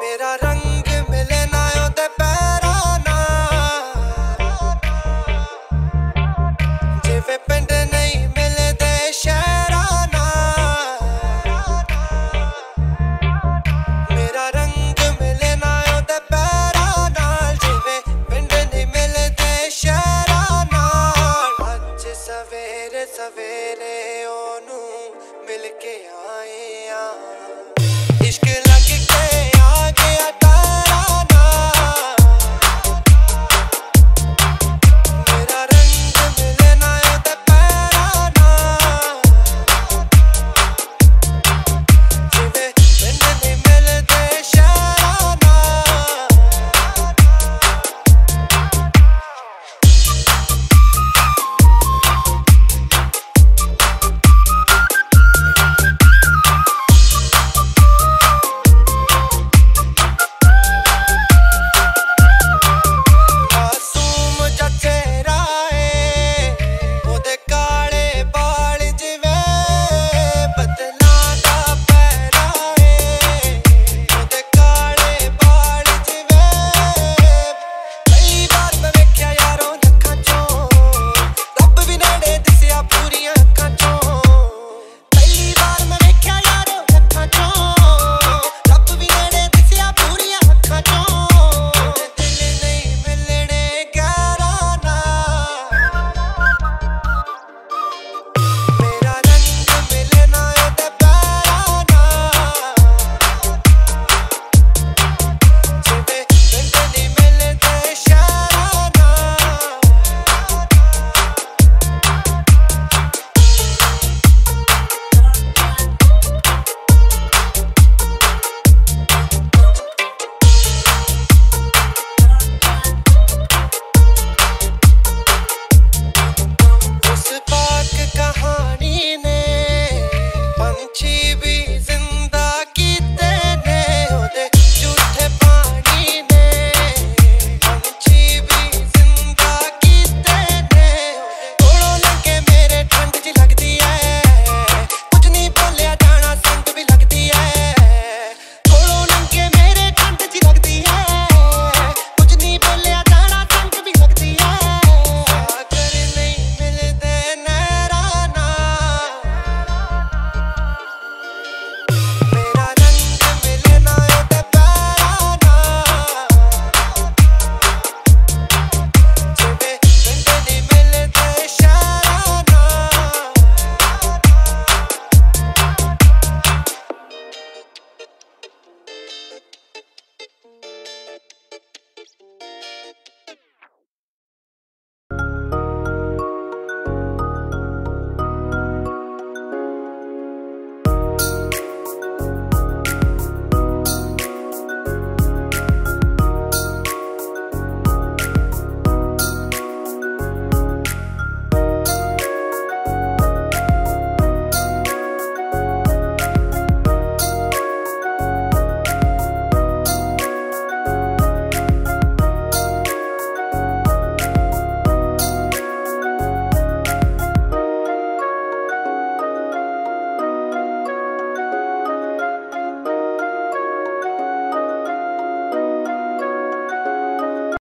ਮੇਰਾ ਰੰਗ ਮਿਲੇ ਨਾ ਉਹਦੇ ਪੈਰਾਂ ਨਾਲ। ਜਿਵੇਂ ਪਿੰਡ ਨਹੀਂ ਮਿਲਦੇ ਸ਼ਹਿਰਾਂ ਨਾਲ। ਮੇਰਾ ਰੰਗ ਮਿਲੇ ਨਾ ਉਹਦੇ ਪੈਰਾਂ ਨਾਲ। ਜਿਵੇਂ ਪਿੰਡ ਨਹੀਂ ਮਿਲਦੇ ਸ਼ਹਿਰਾਂ ਨਾਲ। ਅੱਜ ਸਵੇਰੇ ਸਵੇਰੇ ਉਹਨੂੰ ਮਿਲ ਕੇ ਆਏ ਆ। ਇਸ਼ਕ